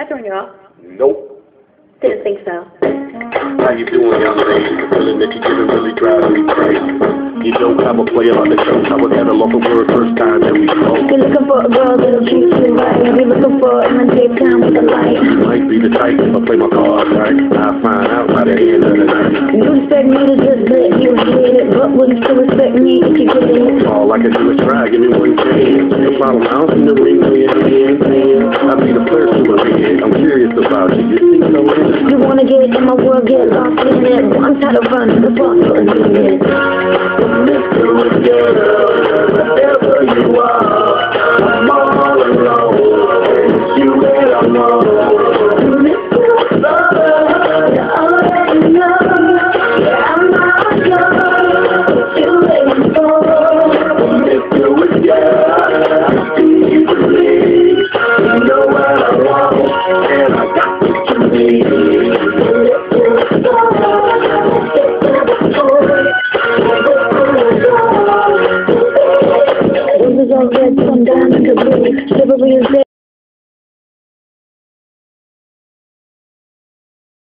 I turned you off. Nope. Didn't think so. How you doing, young lady? The feeling that you're giving really drives me crazy. You don't have a player like the coach. I was at a local word first time that we spoke. You're looking for a girl that'll treat you right. You're looking for in the daytime with the light. You might be the type if I play my cards right. I'll find out by the end of the night. You expect me to just let you hit it, but will you still respect me if you get it? All I can do is try, give me one chance. No problem, I don't see no ring on you. You think so? You wanna get in my world, get lost in it. I'm tired of running the a minute. Wherever you are, I'm all alone. You better know. If you Red, sun down like a is dead.